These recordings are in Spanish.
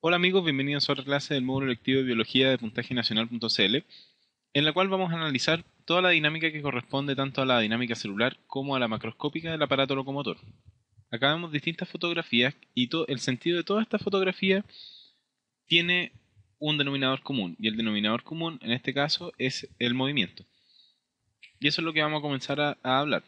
Hola amigos, bienvenidos a otra clase del módulo lectivo de biología de puntajenacional.cl, en la cual vamos a analizar toda la dinámica que corresponde tanto a la dinámica celular como a la macroscópica del aparato locomotor. Acá vemos distintas fotografías y el sentido de toda esta fotografía tiene un denominador común, y el denominador común en este caso es el movimiento. Y eso es lo que vamos a comenzar a hablar.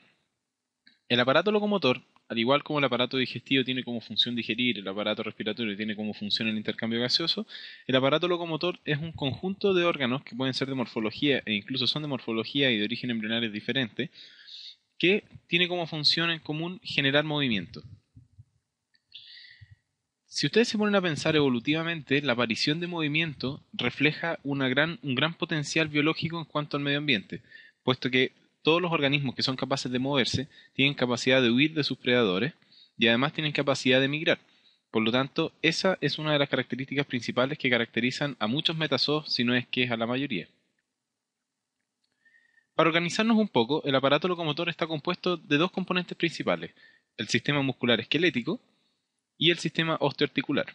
El aparato locomotor al igual como el aparato digestivo tiene como función digerir, el aparato respiratorio tiene como función el intercambio gaseoso, el aparato locomotor es un conjunto de órganos que pueden ser de morfología e incluso son de morfología y de origen embrionario diferente, que tiene como función en común generar movimiento. Si ustedes se ponen a pensar evolutivamente, la aparición de movimiento refleja un gran potencial biológico en cuanto al medio ambiente, puesto que todos los organismos que son capaces de moverse tienen capacidad de huir de sus predadores y además tienen capacidad de migrar. Por lo tanto, esa es una de las características principales que caracterizan a muchos metazoos, si no es que es a la mayoría. Para organizarnos un poco, el aparato locomotor está compuesto de dos componentes principales, el sistema muscular esquelético y el sistema osteoarticular.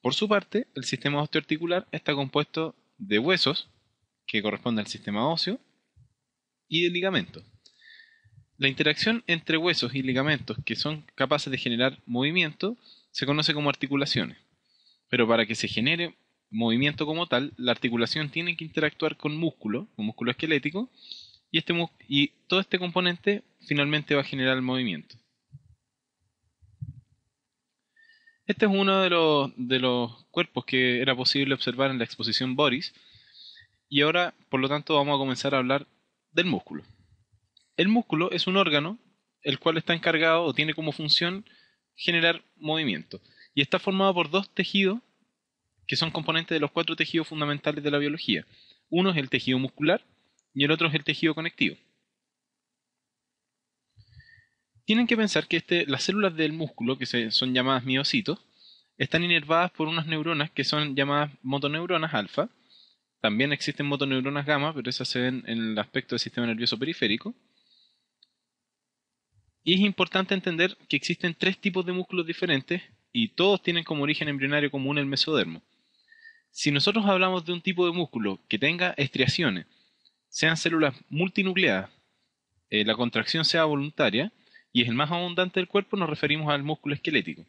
Por su parte, el sistema osteoarticular está compuesto de huesos, que corresponde al sistema óseo, y de ligamentos. La interacción entre huesos y ligamentos que son capaces de generar movimiento se conoce como articulaciones. Pero para que se genere movimiento como tal, la articulación tiene que interactuar con músculo, con músculo esquelético, y, este, y todo este componente finalmente va a generar movimiento. Este es uno de los cuerpos que era posible observar en la exposición Boris, y ahora, por lo tanto, vamos a comenzar a hablar del músculo. El músculo es un órgano el cual está encargado o tiene como función generar movimiento y está formado por dos tejidos que son componentes de los cuatro tejidos fundamentales de la biología. Uno es el tejido muscular y el otro es el tejido conectivo. Tienen que pensar que este, las células del músculo, que son llamadas miocitos, están inervadas por unas neuronas que son llamadas motoneuronas alfa, también existen motoneuronas gamma, pero esas se ven en el aspecto del sistema nervioso periférico. Y es importante entender que existen tres tipos de músculos diferentes y todos tienen como origen embrionario común el mesodermo. Si nosotros hablamos de un tipo de músculo que tenga estriaciones, sean células multinucleadas, eh, la contracción sea voluntaria y es el más abundante del cuerpo, nos referimos al músculo esquelético.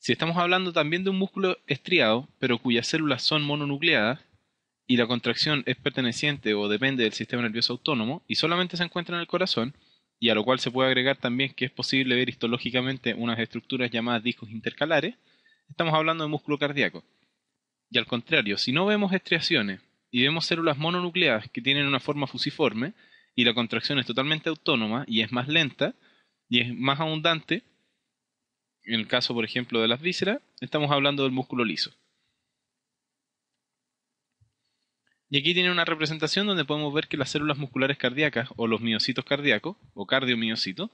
Si estamos hablando también de un músculo estriado, pero cuyas células son mononucleadas, y la contracción es perteneciente o depende del sistema nervioso autónomo, y solamente se encuentra en el corazón, y a lo cual se puede agregar también que es posible ver histológicamente unas estructuras llamadas discos intercalares, estamos hablando de músculo cardíaco. Y al contrario, si no vemos estriaciones y vemos células mononucleadas que tienen una forma fusiforme, y la contracción es totalmente autónoma y es más lenta y es más abundante, en el caso, por ejemplo, de las vísceras, estamos hablando del músculo liso. Y aquí tiene una representación donde podemos ver que las células musculares cardíacas o los miocitos cardíacos o cardiomiocitos,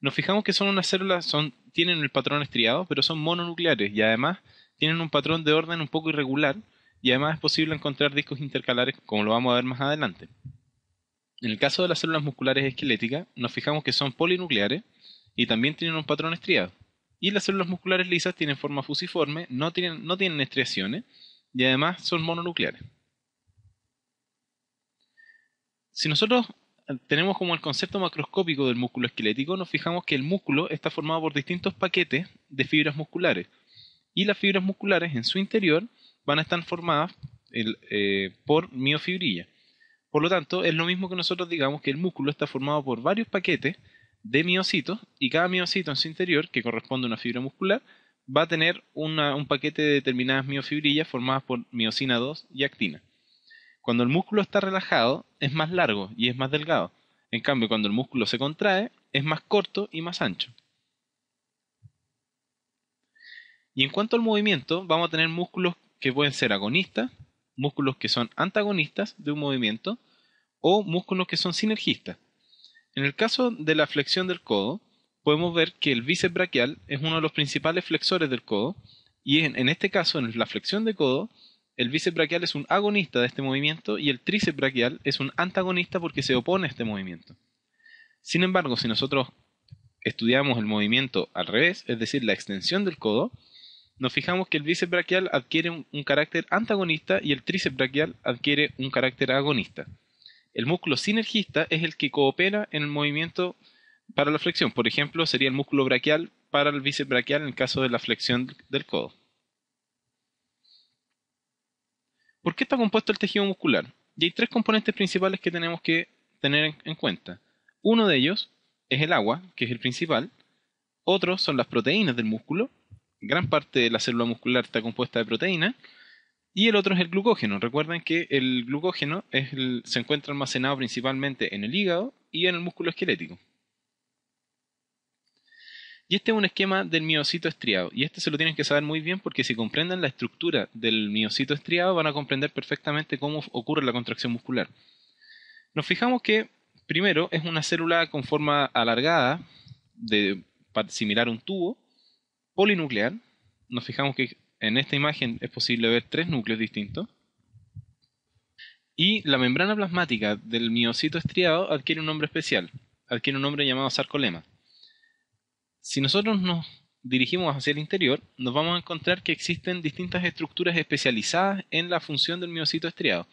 nos fijamos que son unas células, son, tienen el patrón estriado, pero son mononucleares y además tienen un patrón de orden un poco irregular y además es posible encontrar discos intercalares como lo vamos a ver más adelante. En el caso de las células musculares esqueléticas, nos fijamos que son polinucleares y también tienen un patrón estriado. Y las células musculares lisas tienen forma fusiforme, no tienen, no tienen estriaciones y además son mononucleares. Si nosotros tenemos como el concepto macroscópico del músculo esquelético, nos fijamos que el músculo está formado por distintos paquetes de fibras musculares. Y las fibras musculares en su interior van a estar formadas eh, por miofibrilla. Por lo tanto, es lo mismo que nosotros digamos que el músculo está formado por varios paquetes de miocitos y cada miocito en su interior, que corresponde a una fibra muscular, va a tener un paquete de determinadas miofibrillas formadas por miocina 2 y actina. Cuando el músculo está relajado es más largo y es más delgado. En cambio, cuando el músculo se contrae es más corto y más ancho. Y en cuanto al movimiento, vamos a tener músculos que pueden ser agonistas, músculos que son antagonistas de un movimiento o músculos que son sinergistas. En el caso de la flexión del codo, podemos ver que el bíceps braquial es uno de los principales flexores del codo, y en, este caso, en la flexión de codo, el bíceps braquial es un agonista de este movimiento y el tríceps braquial es un antagonista porque se opone a este movimiento. Sin embargo, si nosotros estudiamos el movimiento al revés, es decir, la extensión del codo, nos fijamos que el bíceps braquial adquiere un, carácter antagonista y el tríceps braquial adquiere un carácter agonista. El músculo sinergista es el que coopera en el movimiento para la flexión. Por ejemplo, sería el músculo braquial para el bíceps braquial en el caso de la flexión del codo. ¿Por qué está compuesto el tejido muscular? Y hay tres componentes principales que tenemos que tener en cuenta. Uno de ellos es el agua, que es el principal. Otros son las proteínas del músculo. Gran parte de la célula muscular está compuesta de proteínas. Y el otro es el glucógeno. Recuerden que el glucógeno se encuentra almacenado principalmente en el hígado y en el músculo esquelético. Y este es un esquema del miocito estriado. Y este se lo tienen que saber muy bien porque si comprenden la estructura del miocito estriado van a comprender perfectamente cómo ocurre la contracción muscular. Nos fijamos que Primero, es una célula con forma alargada, de, similar a un tubo, polinuclear. Nos fijamos que en esta imagen es posible ver tres núcleos distintos. Y la membrana plasmática del miocito estriado adquiere un nombre especial, adquiere un nombre llamado sarcolema. Si nosotros nos dirigimos hacia el interior, nos vamos a encontrar que existen distintas estructuras especializadas en la función del miocito estriado.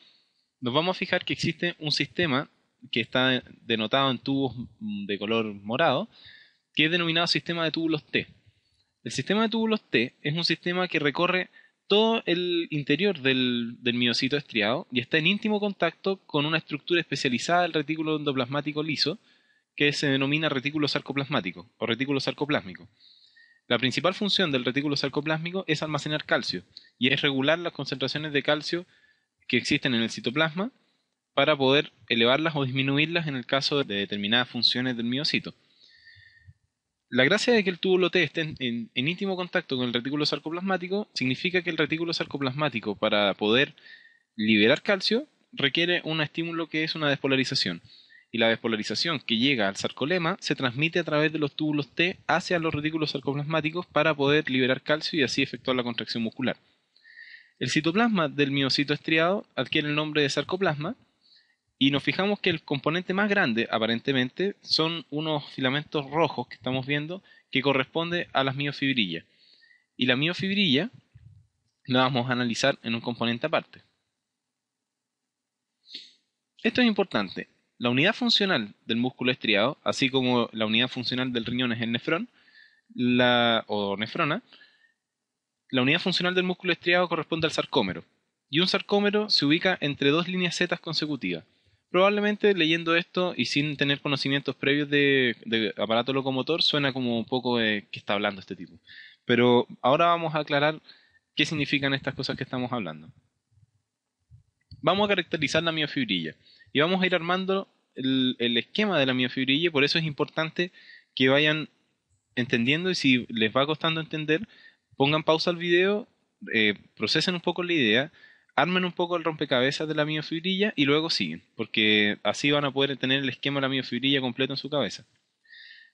Nos vamos a fijar que existe un sistema que está denotado en tubos de color morado, que es denominado sistema de túbulos T. El sistema de túbulos T es un sistema que recorre todo el interior del, miocito estriado y está en íntimo contacto con una estructura especializada del retículo endoplasmático liso, que se denomina retículo sarcoplasmático o retículo sarcoplásmico. La principal función del retículo sarcoplásmico es almacenar calcio y es regular las concentraciones de calcio que existen en el citoplasma para poder elevarlas o disminuirlas en el caso de determinadas funciones del miocito. La gracia de que el túbulo T esté en, íntimo contacto con el retículo sarcoplasmático significa que el retículo sarcoplasmático para poder liberar calcio requiere un estímulo que es una despolarización. Y la despolarización que llega al sarcolema se transmite a través de los túbulos T hacia los retículos sarcoplasmáticos para poder liberar calcio y así efectuar la contracción muscular. El citoplasma del miocito estriado adquiere el nombre de sarcoplasma y nos fijamos que el componente más grande, aparentemente, son unos filamentos rojos que estamos viendo que corresponde a las miofibrillas. Y la miofibrilla la vamos a analizar en un componente aparte. Esto es importante. La unidad funcional del músculo estriado, así como la unidad funcional del riñón es el nefrón la, o nefrona, la unidad funcional del músculo estriado corresponde al sarcómero. Y un sarcómero se ubica entre dos líneas Z consecutivas probablemente leyendo esto y sin tener conocimientos previos de, aparato locomotor suena como un poco de que está hablando este tipo. Pero ahora vamos a aclarar qué significan estas cosas que estamos hablando. Vamos a caracterizar la miofibrilla y vamos a ir armando el, esquema de la miofibrilla, por eso es importante que vayan entendiendo y si les va costando entender, pongan pausa al video, eh, procesen un poco la idea, armen un poco el rompecabezas de la miofibrilla y luego siguen, porque así van a poder tener el esquema de la miofibrilla completo en su cabeza.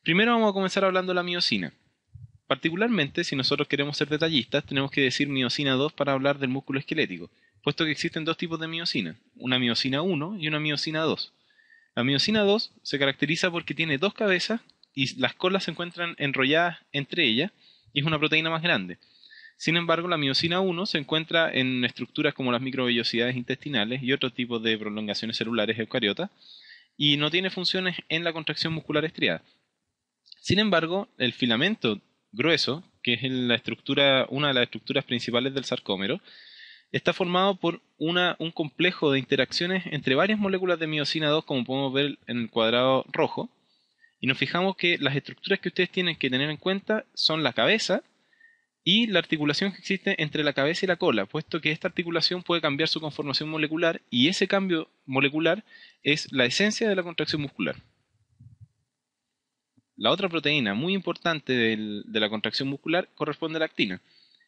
Primero vamos a comenzar hablando de la miocina. Particularmente, si nosotros queremos ser detallistas, tenemos que decir miocina 2 para hablar del músculo esquelético, puesto que existen dos tipos de miocina, una miocina 1 y una miocina 2. La miocina 2 se caracteriza porque tiene dos cabezas y las colas se encuentran enrolladas entre ellas y es una proteína más grande. Sin embargo, la miocina 1 se encuentra en estructuras como las microvellosidades intestinales y otros tipos de prolongaciones celulares eucariotas y no tiene funciones en la contracción muscular estriada. Sin embargo, el filamento grueso, que es la estructura, una de las estructuras principales del sarcómero, está formado por un complejo de interacciones entre varias moléculas de miocina 2, como podemos ver en el cuadrado rojo, y nos fijamos que las estructuras que ustedes tienen que tener en cuenta son la cabeza, y la articulación que existe entre la cabeza y la cola, puesto que esta articulación puede cambiar su conformación molecular y ese cambio molecular es la esencia de la contracción muscular. La otra proteína muy importante de la contracción muscular corresponde a la actina.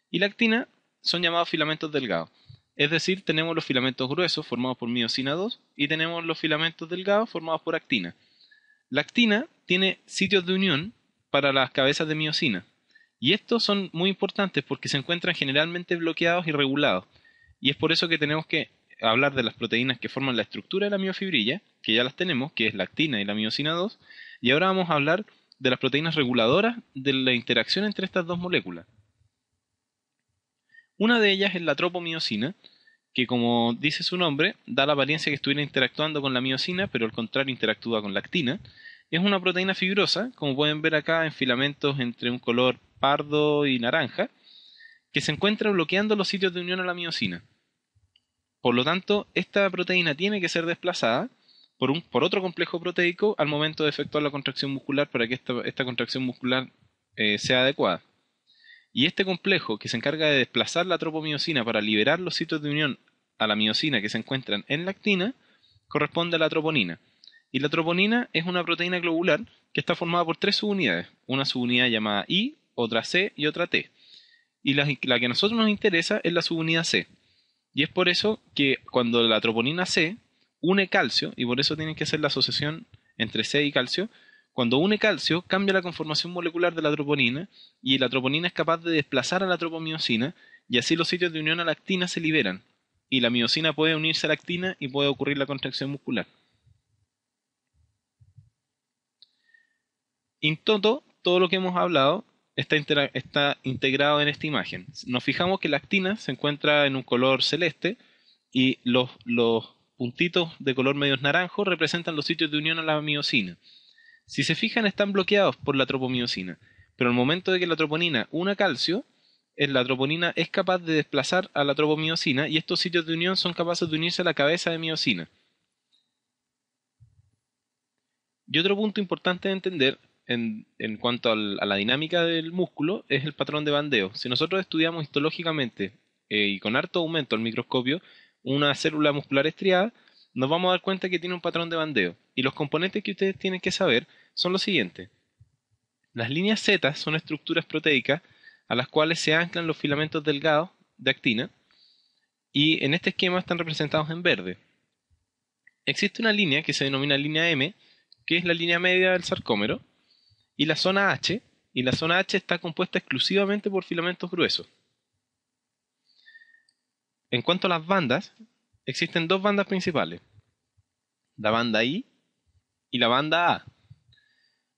Y la actina son llamados filamentos delgados. Es decir, tenemos los filamentos gruesos formados por miocina 2 y tenemos los filamentos delgados formados por actina. La actina tiene sitios de unión para las cabezas de miocina, y estos son muy importantes porque se encuentran generalmente bloqueados y regulados. Y es por eso que tenemos que hablar de las proteínas que forman la estructura de la miofibrilla, que ya las tenemos, que es la actina y la miocina 2. Y ahora vamos a hablar de las proteínas reguladoras de la interacción entre estas dos moléculas. Una de ellas es la tropomiosina, que como dice su nombre, da la apariencia que estuviera interactuando con la miosina, pero al contrario interactúa con la actina. Es una proteína fibrosa, como pueden ver acá en filamentos entre un color pardo y naranja, que se encuentra bloqueando los sitios de unión a la miosina. Por lo tanto, esta proteína tiene que ser desplazada por, un, por otro complejo proteico al momento de efectuar la contracción muscular para que esta, contracción muscular eh, sea adecuada. Y este complejo que se encarga de desplazar la tropomiosina para liberar los sitios de unión a la miosina que se encuentran en la actina, corresponde a la troponina. Y la troponina es una proteína globular que está formada por tres subunidades, una subunidad llamada I, otra C y otra T. Y la, que a nosotros nos interesa es la subunidad C. Y es por eso que cuando la troponina C une calcio, y por eso tiene que ser la asociación entre C y calcio, cuando une calcio, cambia la conformación molecular de la troponina y la troponina es capaz de desplazar a la tropomiosina y así los sitios de unión a la actina se liberan y la miosina puede unirse a la actina y puede ocurrir la contracción muscular. En todo, todo lo que hemos hablado está, integrado en esta imagen. Nos fijamos que la actina se encuentra en un color celeste y los, puntitos de color medio naranjo representan los sitios de unión a la miosina. Si se fijan, están bloqueados por la tropomiosina, pero al momento de que la troponina una calcio, la troponina es capaz de desplazar a la tropomiosina y estos sitios de unión son capaces de unirse a la cabeza de miosina. Y otro punto importante de entender en, cuanto a la dinámica del músculo es el patrón de bandeo. Si nosotros estudiamos histológicamente eh, y con harto aumento al microscopio una célula muscular estriada, nos vamos a dar cuenta que tiene un patrón de bandeo. Y los componentes que ustedes tienen que saber son los siguientes. Las líneas Z son estructuras proteicas a las cuales se anclan los filamentos delgados de actina y en este esquema están representados en verde. Existe una línea que se denomina línea M, que es la línea media del sarcómero, y la zona H, y la zona H está compuesta exclusivamente por filamentos gruesos. En cuanto a las bandas, existen dos bandas principales, la banda I y la banda A.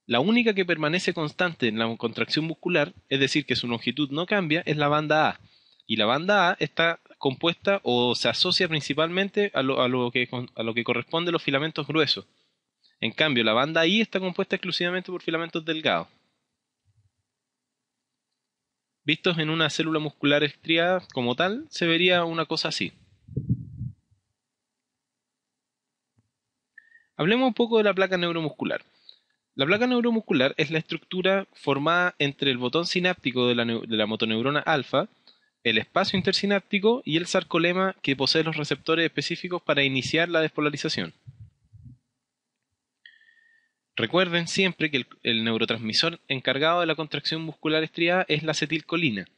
La única que permanece constante en la contracción muscular, es decir, que su longitud no cambia, es la banda A. Y la banda A está compuesta o se asocia principalmente a lo, a lo que corresponde a los filamentos gruesos. En cambio, la banda I está compuesta exclusivamente por filamentos delgados. Vistos en una célula muscular estriada como tal, se vería una cosa así. Hablemos un poco de la placa neuromuscular. La placa neuromuscular es la estructura formada entre el botón sináptico de la, motoneurona alfa, el espacio intersináptico y el sarcolema que posee los receptores específicos para iniciar la despolarización. Recuerden siempre que el, neurotransmisor encargado de la contracción muscular estriada es la acetilcolina.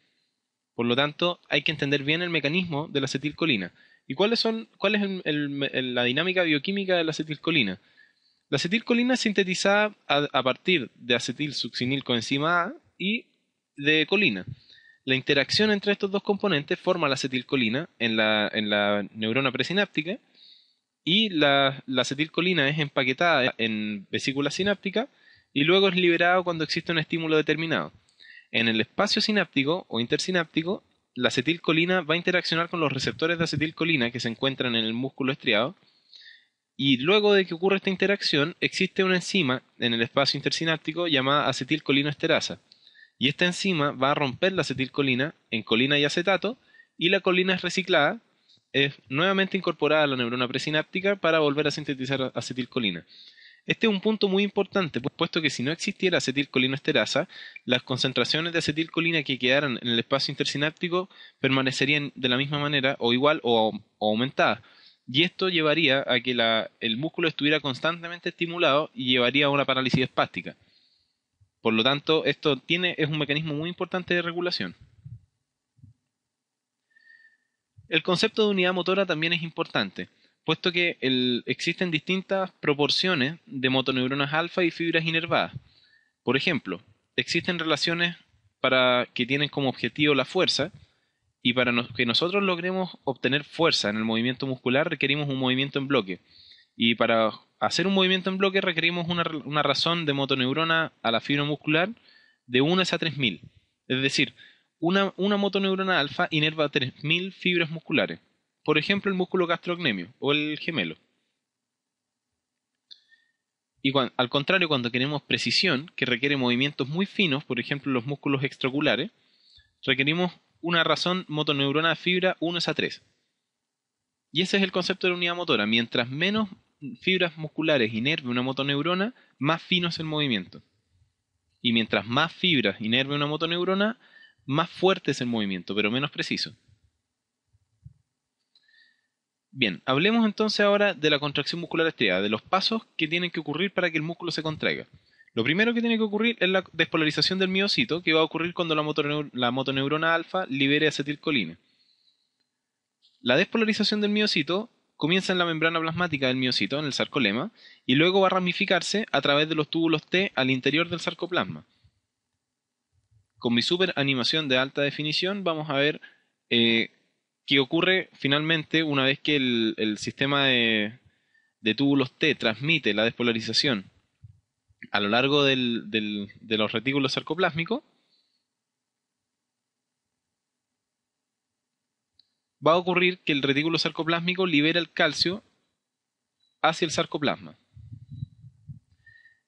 Por lo tanto, hay que entender bien el mecanismo de la acetilcolina. ¿Y cuáles son, cuál es la dinámica bioquímica de la acetilcolina? La acetilcolina es sintetizada a, partir de acetilsuccinilcoenzima A y de colina. La interacción entre estos dos componentes forma la acetilcolina en la neurona presináptica y la, acetilcolina es empaquetada en vesícula sináptica y luego es liberada cuando existe un estímulo determinado. En el espacio sináptico o intersináptico, la acetilcolina va a interaccionar con los receptores de acetilcolina que se encuentran en el músculo estriado y luego de que ocurre esta interacción existe una enzima en el espacio intersináptico llamada acetilcolinoesterasa y esta enzima va a romper la acetilcolina en colina y acetato y la colina es reciclada, es nuevamente incorporada a la neurona presináptica para volver a sintetizar acetilcolina. Este es un punto muy importante, puesto que si no existiera acetilcolinoesterasa, las concentraciones de acetilcolina que quedaran en el espacio intersináptico permanecerían de la misma manera o igual o, aumentadas. Y esto llevaría a que el músculo estuviera constantemente estimulado y llevaría a una parálisis espástica. Por lo tanto, esto tiene, es un mecanismo muy importante de regulación. El concepto de unidad motora también es importante puesto que existen distintas proporciones de motoneuronas alfa y fibras inervadas. Por ejemplo, existen relaciones para que tienen como objetivo la fuerza y para que nosotros logremos obtener fuerza en el movimiento muscular requerimos un movimiento en bloque. Y para hacer un movimiento en bloque requerimos una, una razón de motoneurona a la fibra muscular de 1 a 3000. Es decir, una, motoneurona alfa inerva 3000 fibras musculares. Por ejemplo, el músculo gastrocnemio o el gemelo. Y al contrario, cuando queremos precisión, que requiere movimientos muy finos, por ejemplo los músculos extraoculares, requerimos una razón motoneurona fibra 1 a 3. Y ese es el concepto de la unidad motora. Mientras menos fibras musculares inerve una motoneurona, más fino es el movimiento. Y mientras más fibras inerve una motoneurona, más fuerte es el movimiento, pero menos preciso. Bien, hablemos entonces ahora de la contracción muscular estriada, de los pasos que tienen que ocurrir para que el músculo se contraiga. Lo primero que tiene que ocurrir es la despolarización del miocito, que va a ocurrir cuando la, motoneurona alfa libere acetilcolina. La despolarización del miocito comienza en la membrana plasmática del miocito, en el sarcolema, y luego va a ramificarse a través de los túbulos T al interior del sarcoplasma. Con mi super animación de alta definición vamos a ver eh, ¿Qué ocurre finalmente una vez que el, sistema de, túbulos T transmite la despolarización a lo largo de los retículos sarcoplásmicos, va a ocurrir que el retículo sarcoplásmico libera el calcio hacia el sarcoplasma.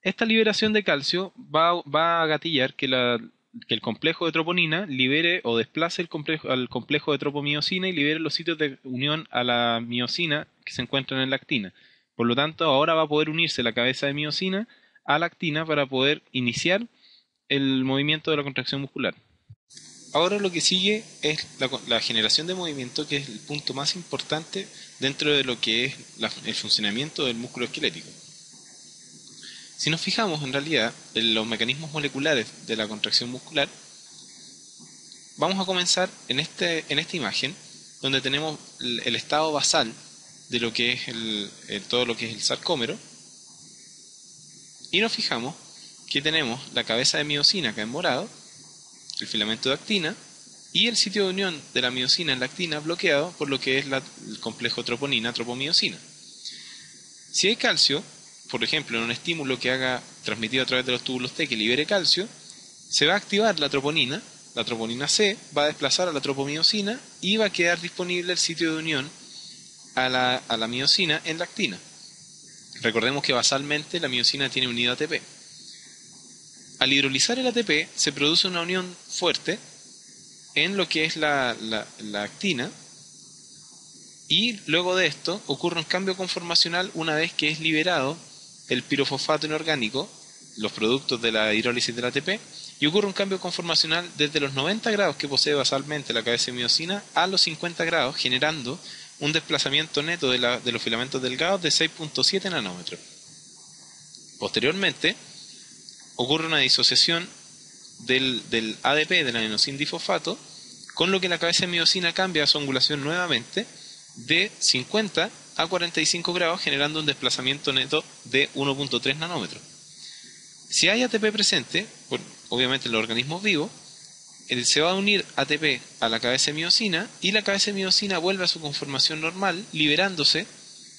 Esta liberación de calcio va, va a gatillar que la, que el complejo de troponina libere o desplace el complejo, al complejo de tropomiosina y libere los sitios de unión a la miosina que se encuentran en la actina. Por lo tanto, ahora va a poder unirse la cabeza de miosina a la actina para poder iniciar el movimiento de la contracción muscular. Ahora lo que sigue es la, generación de movimiento, que es el punto más importante dentro de lo que es el funcionamiento del músculo esquelético. Si nos fijamos en realidad en los mecanismos moleculares de la contracción muscular, vamos a comenzar en, este, en esta imagen donde tenemos el, estado basal de lo que es el, todo lo que es el sarcómero y nos fijamos que tenemos la cabeza de miocina acá en morado, el filamento de actina y el sitio de unión de la miocina en la actina bloqueado por lo que es el complejo troponina-tropomiosina. Si hay calcio, por ejemplo, en un estímulo que haga transmitido a través de los túbulos T que libere calcio, se va a activar la troponina, la troponina C, va a desplazar a la tropomiosina y va a quedar disponible el sitio de unión a la, a la miosina en la actina. Recordemos que basalmente la miosina tiene unido ATP. Al hidrolizar el ATP se produce una unión fuerte en lo que es la, la actina y luego de esto ocurre un cambio conformacional una vez que es liberado el pirofosfato inorgánico, los productos de la hidrólisis del ATP, y ocurre un cambio conformacional desde los 90 grados que posee basalmente la cabeza de miocina a los 50 grados, generando un desplazamiento neto de, los filamentos delgados de 6.7 nanómetros. Posteriormente, ocurre una disociación del, ADP, del adenosín difosfato, con lo que la cabeza de miocina cambia su angulación nuevamente de 50 a 45 grados generando un desplazamiento neto de 1.3 nanómetros. Si hay ATP presente, obviamente en los organismos vivos, se va a unir ATP a la cabeza de miocina y la cabeza de miocina vuelve a su conformación normal, liberándose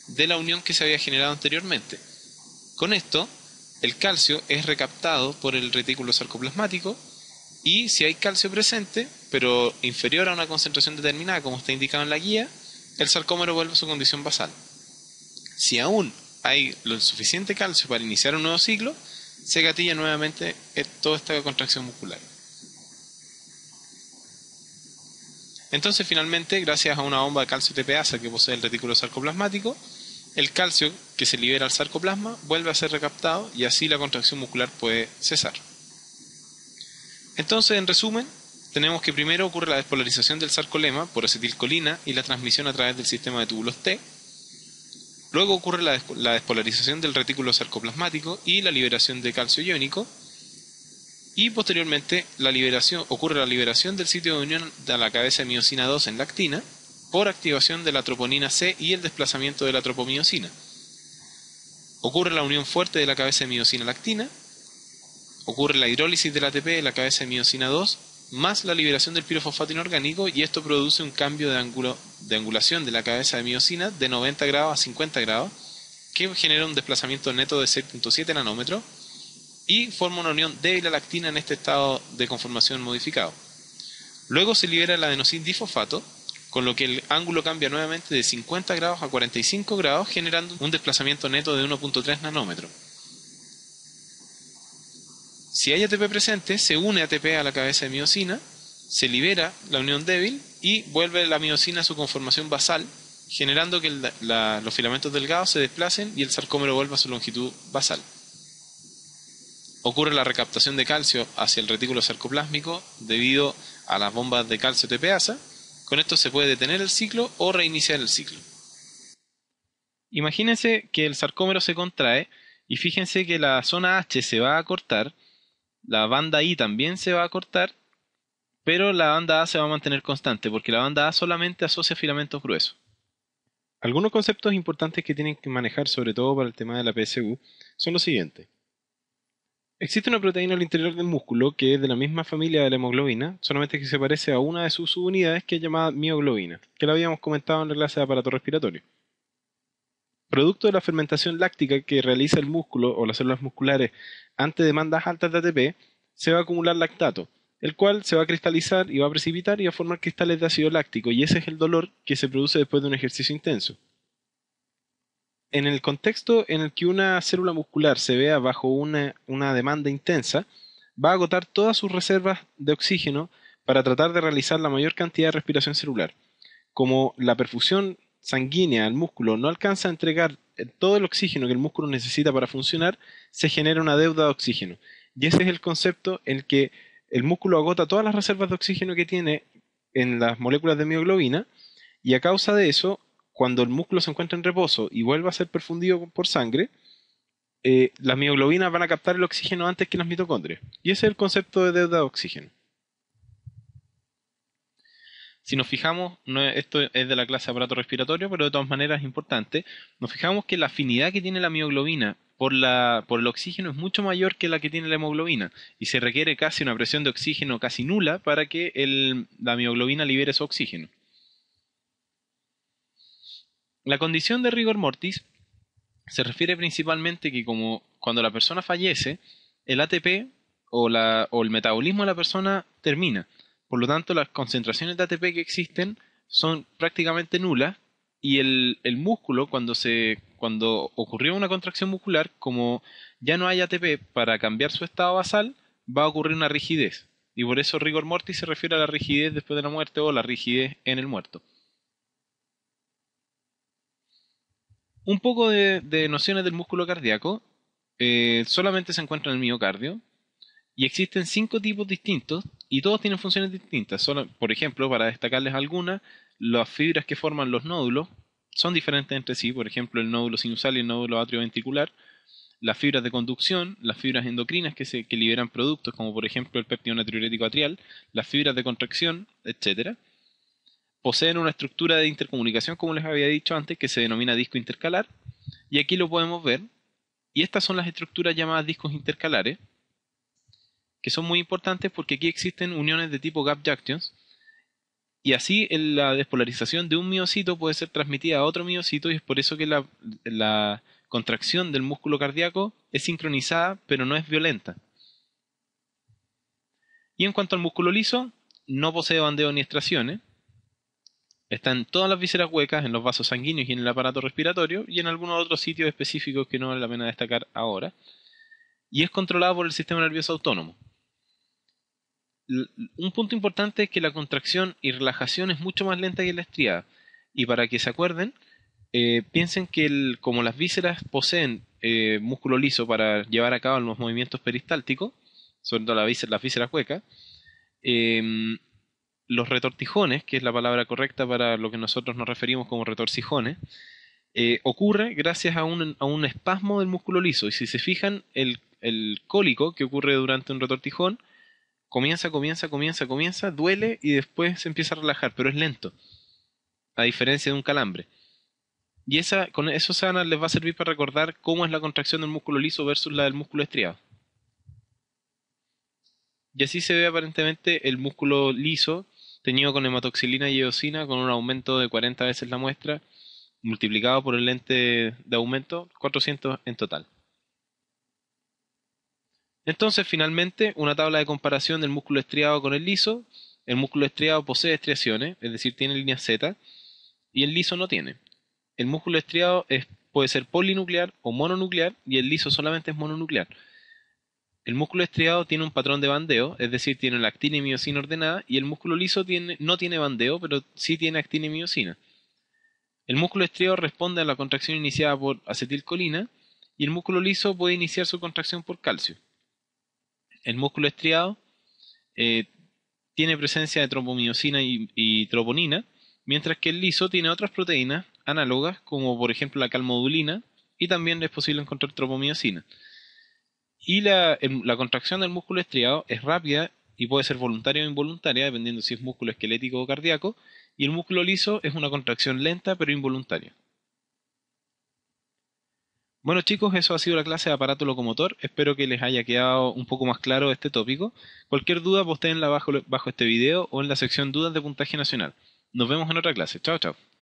de la unión que se había generado anteriormente. Con esto, el calcio es recaptado por el retículo sarcoplasmático y si hay calcio presente, pero inferior a una concentración determinada, como está indicado en la guía, el sarcómero vuelve a su condición basal. Si aún hay lo suficiente calcio para iniciar un nuevo ciclo, se gatilla nuevamente toda esta contracción muscular. Entonces, finalmente, gracias a una bomba de calcio TPasa que posee el retículo sarcoplasmático, el calcio que se libera al sarcoplasma vuelve a ser recaptado y así la contracción muscular puede cesar. Entonces, en resumen, tenemos que primero ocurre la despolarización del sarcolema por acetilcolina y la transmisión a través del sistema de túbulos T. Luego ocurre la, despolarización del retículo sarcoplasmático y la liberación de calcio iónico. Y posteriormente la liberación, ocurre la liberación del sitio de unión de la cabeza de miocina 2 en lactina por activación de la troponina C y el desplazamiento de la tropomiosina. Ocurre la unión fuerte de la cabeza de miocina lactina. Ocurre la hidrólisis del ATP de la cabeza de miocina 2 más la liberación del pirofosfato inorgánico y esto produce un cambio de, de angulación de la cabeza de miocina de 90 grados a 50 grados que genera un desplazamiento neto de 6.7 nanómetros y forma una unión débil a la actina en este estado de conformación modificado. Luego se libera el adenosin difosfato, con lo que el ángulo cambia nuevamente de 50 grados a 45 grados, generando un desplazamiento neto de 1.3 nanómetros. Si hay ATP presente, se une ATP a la cabeza de miocina, se libera la unión débil y vuelve la miocina a su conformación basal, generando que los filamentos delgados se desplacen y el sarcómero vuelva a su longitud basal. Ocurre la recaptación de calcio hacia el retículo sarcoplásmico debido a las bombas de calcio TPasa. Con esto se puede detener el ciclo o reiniciar el ciclo. Imagínense que el sarcómero se contrae y fíjense que la zona H se va a cortar, la banda I también se va a cortar, pero la banda A se va a mantener constante porque la banda A solamente asocia filamentos gruesos. Algunos conceptos importantes que tienen que manejar, sobre todo para el tema de la PSU, son los siguientes. Existe una proteína al interior del músculo que es de la misma familia de la hemoglobina, solamente que se parece a una de sus subunidades que es llamada mioglobina, que la habíamos comentado en la clase de aparato respiratorio. Producto de la fermentación láctica que realiza el músculo o las células musculares ante demandas altas de ATP, se va a acumular lactato, el cual se va a cristalizar y va a precipitar y va a formar cristales de ácido láctico, y ese es el dolor que se produce después de un ejercicio intenso. En el contexto en el que una célula muscular se vea bajo una, una demanda intensa, va a agotar todas sus reservas de oxígeno para tratar de realizar la mayor cantidad de respiración celular. Como la perfusión sanguínea al músculo no alcanza a entregar todo el oxígeno que el músculo necesita para funcionar, se genera una deuda de oxígeno. Y ese es el concepto en el que el músculo agota todas las reservas de oxígeno que tiene en las moléculas de mioglobina y a causa de eso, cuando el músculo se encuentra en reposo y vuelve a ser perfundido por sangre, eh, las mioglobinas van a captar el oxígeno antes que las mitocondrias. Y ese es el concepto de deuda de oxígeno. Si nos fijamos, esto es de la clase aparato respiratorio, pero de todas maneras es importante, nos fijamos que la afinidad que tiene la mioglobina por, el oxígeno es mucho mayor que la que tiene la hemoglobina y se requiere casi una presión de oxígeno casi nula para que la mioglobina libere su oxígeno. La condición de rigor mortis se refiere principalmente que como cuando la persona fallece, el ATP o el metabolismo de la persona termina. Por lo tanto, las concentraciones de ATP que existen son prácticamente nulas y el, músculo cuando ocurrió una contracción muscular, como ya no hay ATP para cambiar su estado basal, va a ocurrir una rigidez. Y por eso rigor mortis se refiere a la rigidez después de la muerte o la rigidez en el muerto. Un poco de, nociones del músculo cardíaco. Eh, solamente se encuentra en el miocardio. Y existen cinco tipos distintos y todos tienen funciones distintas. Solo, por ejemplo, para destacarles algunas, las fibras que forman los nódulos son diferentes entre sí, por ejemplo, el nódulo sinusal y el nódulo atrioventricular, las fibras de conducción, las fibras endocrinas que, se, que liberan productos, como por ejemplo el péptido natriurético atrial, las fibras de contracción, etc. Poseen una estructura de intercomunicación, como les había dicho antes, que se denomina disco intercalar, y aquí lo podemos ver. Y estas son las estructuras llamadas discos intercalares, que son muy importantes porque aquí existen uniones de tipo gap junctions, y así la despolarización de un miocito puede ser transmitida a otro miocito y es por eso que la, contracción del músculo cardíaco es sincronizada pero no es violenta. Y en cuanto al músculo liso, no posee bandeo ni extracciones. Está en todas las vísceras huecas, en los vasos sanguíneos y en el aparato respiratorio y en algunos otros sitios específicos que no vale la pena destacar ahora. Y es controlado por el sistema nervioso autónomo un punto importante es que la contracción y relajación es mucho más lenta que la estriada. Y para que se acuerden, eh, piensen que como las vísceras poseen eh, músculo liso para llevar a cabo los movimientos peristálticos, sobre todo las vísceras, huecas, em, los retortijones, que es la palabra correcta para lo que nosotros nos referimos como retorcijones, eh, ocurre gracias a un, espasmo del músculo liso. Y si se fijan, el cólico que ocurre durante un retortijón comienza, comienza, comienza, comienza, duele y después se empieza a relajar, pero es lento, a diferencia de un calambre. Y esa, con esos sanas les va a servir para recordar cómo es la contracción del músculo liso versus la del músculo estriado. Y así se ve aparentemente el músculo liso teñido con hematoxilina y eosina con un aumento de 40 veces la muestra multiplicado por el lente de aumento, 400 en total. Entonces, finalmente, una tabla de comparación del músculo estriado con el liso. El músculo estriado posee estriaciones, es decir, tiene líneas Z, y el liso no tiene. El músculo estriado puede ser polinuclear o mononuclear, y el liso solamente es mononuclear. El músculo estriado tiene un patrón de bandeo, es decir, tiene la actina y miocina ordenada, y el músculo liso no tiene bandeo, pero sí tiene actina y miocina. El músculo estriado responde a la contracción iniciada por acetilcolina, y el músculo liso puede iniciar su contracción por calcio. El músculo estriado eh, tiene presencia de tropomiosina y, troponina, mientras que el liso tiene otras proteínas análogas, como por ejemplo la calmodulina, y también es posible encontrar tropomiosina. Y la, contracción del músculo estriado es rápida y puede ser voluntaria o involuntaria, dependiendo si es músculo esquelético o cardíaco, y el músculo liso es una contracción lenta pero involuntaria. Bueno chicos, eso ha sido la clase de aparato locomotor. Espero que les haya quedado un poco más claro este tópico. Cualquier duda postéenla bajo, bajo este video o en la sección dudas de puntaje nacional. Nos vemos en otra clase. Chao, chao.